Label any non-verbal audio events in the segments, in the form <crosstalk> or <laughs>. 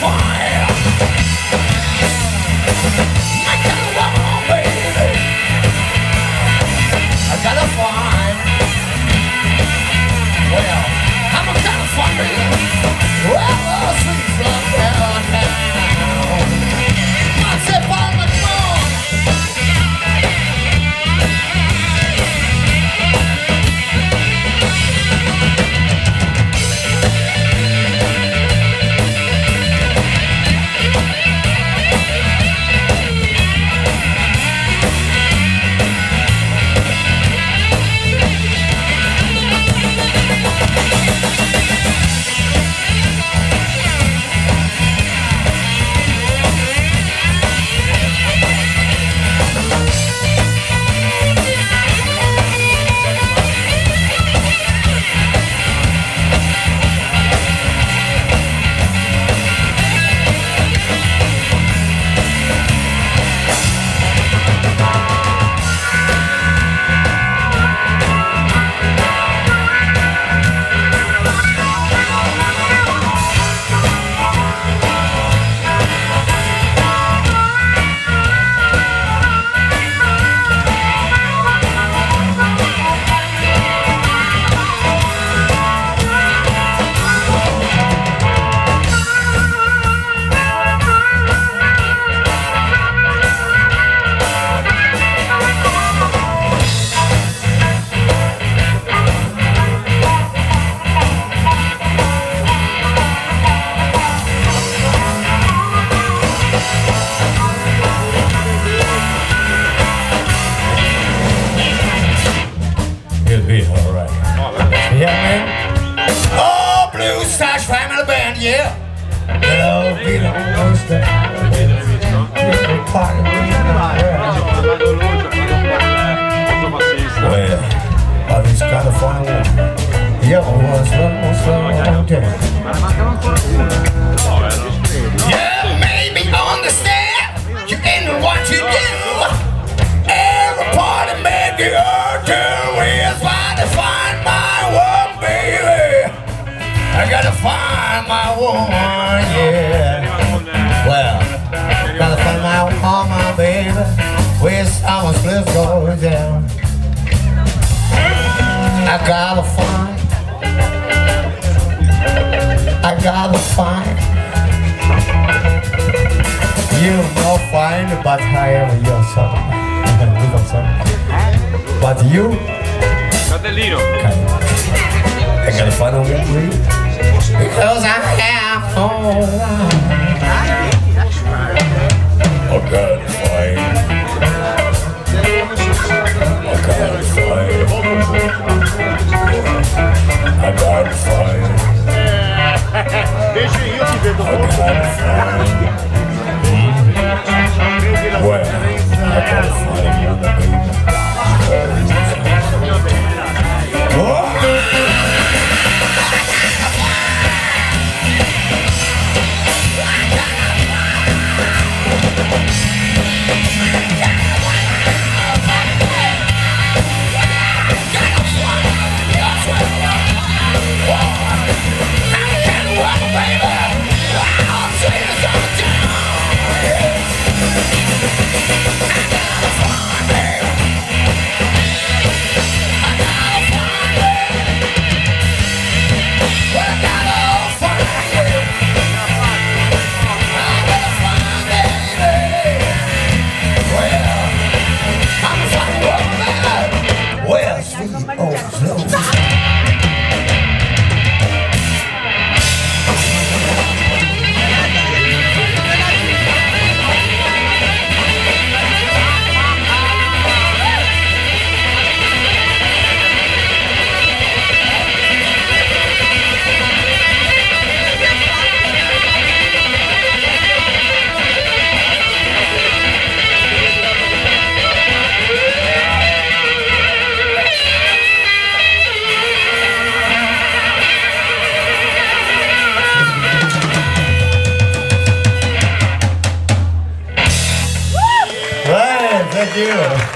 fire. Yeah. No, we don't understand. Well, I fun. Yeah, I was long, long time. Yeah, woman, yeah. Well, gotta find my woman, baby. Wish I was bliss goes down. I gotta find. I gotta find. You know find, but I am your son. <laughs> But you, Fratellino. Have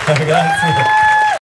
<laughs> Grazie.